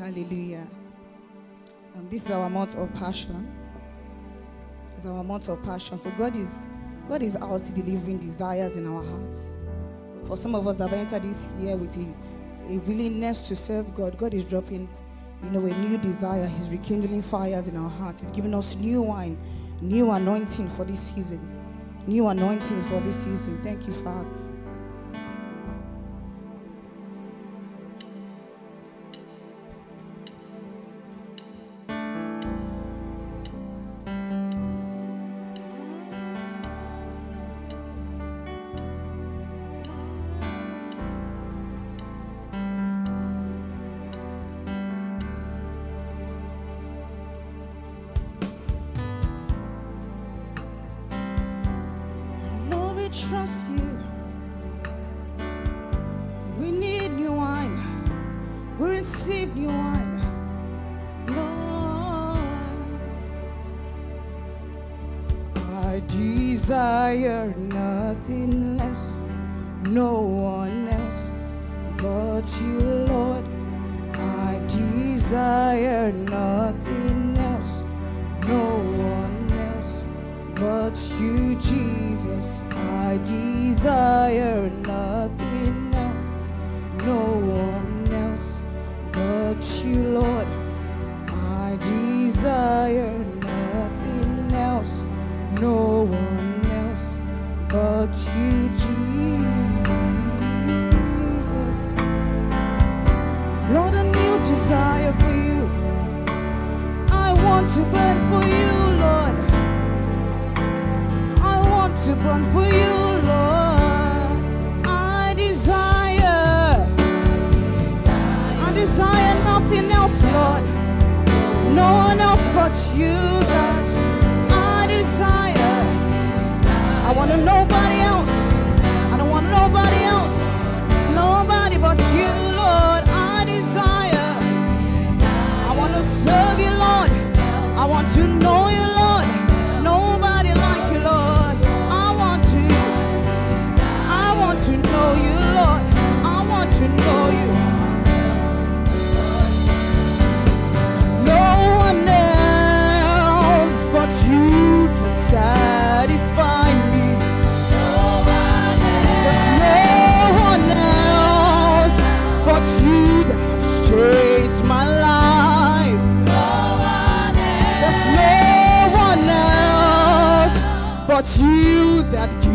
Hallelujah. Um, this is our month of passion. It's our month of passion. So God is God is out delivering desires in our hearts. For some of us that have entered this year with a, a willingness to serve God, God is dropping, you know, a new desire. He's rekindling fires in our hearts. He's giving us new wine, new anointing for this season. New anointing for this season. Thank you, Father. Desire nothing less, no one else but you, Lord. I desire nothing else, no one else but you, Jesus. I desire nothing else, no one else but you, Lord. I desire but you, Jesus. Lord, a new desire for you. I want to burn for you, Lord. I want to burn for you, Lord. I desire, I desire nothing else, Lord. No one else but you, God. I desire. I want nobody else. Nobody you that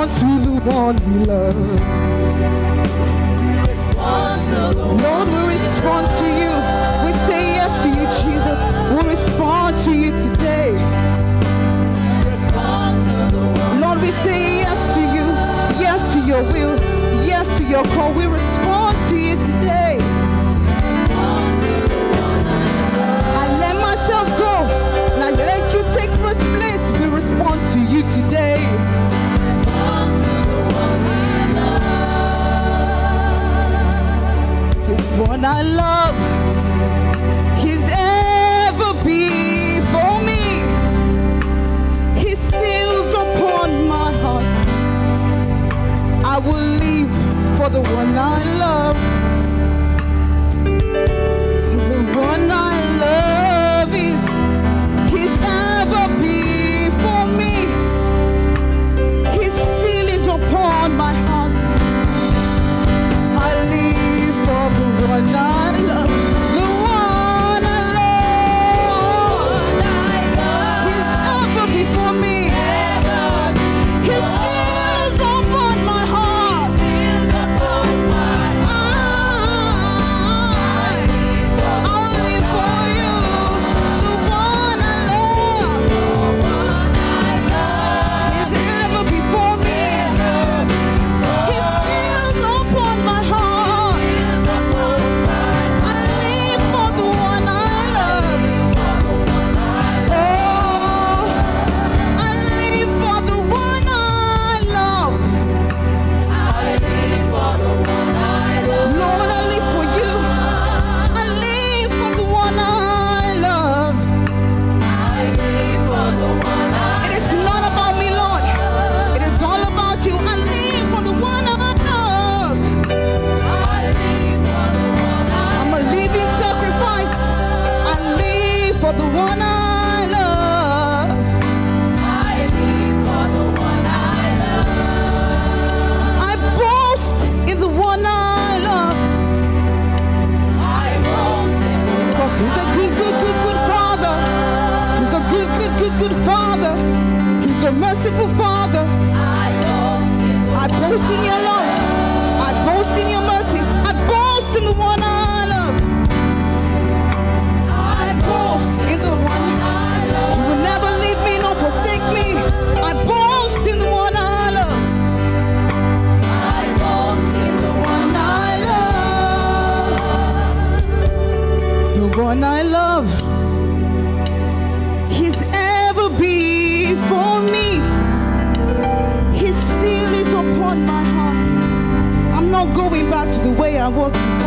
on to the one we love. Lord, we respond to you. We say yes to you, Jesus. We respond to you today. Lord, we say yes to you. Yes to your will. Yes to your call. We respond. the one I love. a voz que